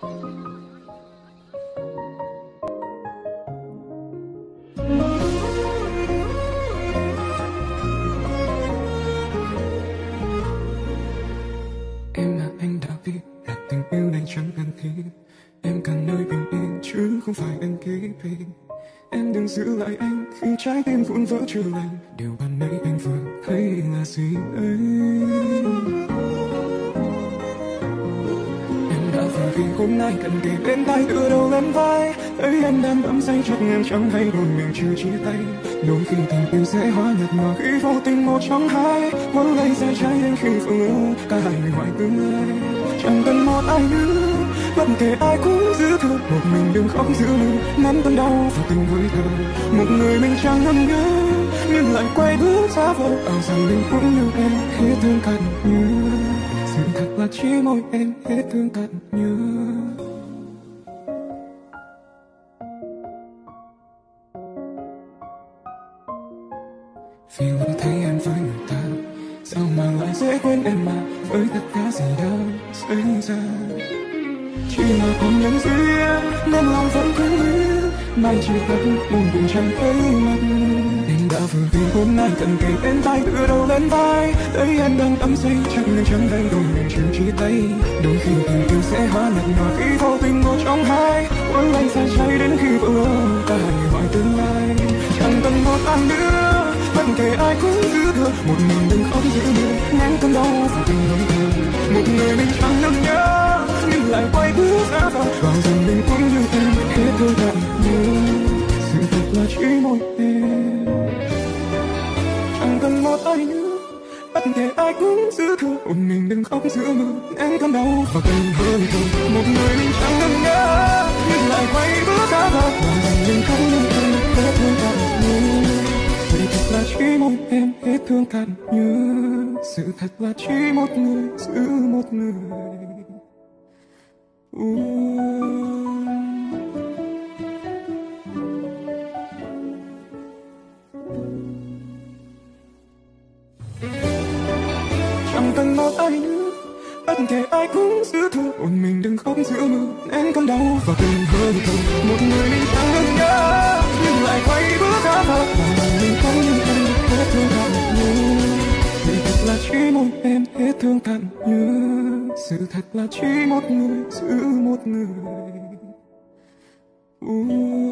Em là anh đã biết là tình yêu này chẳng cần thiết. Em cần nơi bình yên chứ không phải anh kế bên Em đừng giữ lại anh khi trái tim vụn vỡ chưa lành Điều ban nãy anh vừa thấy là gì ấy? Hôm nay cần kề bên tay, đưa đầu lên vai. Thấy em đang đắm say, chắc em chẳng hay buồn mình chưa chia tay. Đôi khi tình yêu sẽ hóa nhạt mà khi vô tình một trong hai. Muốn lấy ra trái đến khi phương ước cả hai người ngoài tương lai. Chẳng cần một ai nữa, bất kể ai cũng giữ thương. Một mình đừng khóc giữ mình nắm cơn đau và tình với thơ một người mình chẳng ngâm nhớ nhưng lại quay bước xa vời. Ở rằng mình cũng như em, hết thương cận như. Sự thật là chỉ môi em, hết thương cận như. Vì luôn thấy em với người ta, sao mà lại dễ quên em mà? Với tất cả gì đã xảy ra chỉ là còn nhân duyên nên lòng vẫn cứ luyến mai chỉ vẫn buồn buồn chẳng thấy mặt. Em đã vừa vì hôm nay cần kề bên tay từ đầu lên vai. Thấy em đang tắm say chẳng nên chẳng thấy đôi mình chưa chia tay. Đôi khi tình yêu sẽ hóa lạnh mà khi vô tình một trong hai. Muốn anh sẽ cháy đến khi vỡ ta hãy hỏi tương lai người ai cũng cứ thương một mình đừng khóc giữ mình nén cơn đau và tình hơi thở một người mình chẳng nâng nhớ, nhưng lại quay bước ra vào. Vào rằng mình cũng như em hết thương cạn nhớ. Sự thật là chỉ mỗi em chẳng cần một ai nữa, bất kể ai cũng giữ thương một mình đừng khóc giữa mưa nén cơn đau và tình hơi thở. Em hết thương cạn nhớ sự thật là chỉ một người, giữ một người. Chẳng cần một ai nữa, Bất kể ai cũng giữ thương Một mình, đừng khóc giữa mưa Nén cơn đau và từng hơi thở Một người mình chẳng nhớ là chỉ một em hết thương cạn nhớ Sự thật là chỉ một người, giữ một người uh.